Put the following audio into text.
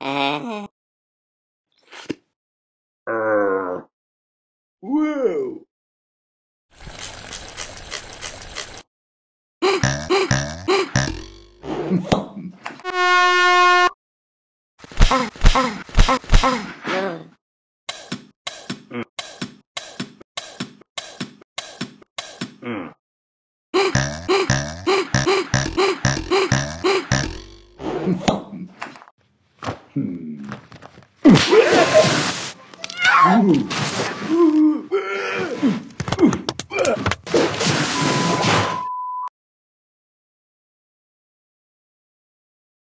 Uh, Err. Whoa. Hmm. Ooh.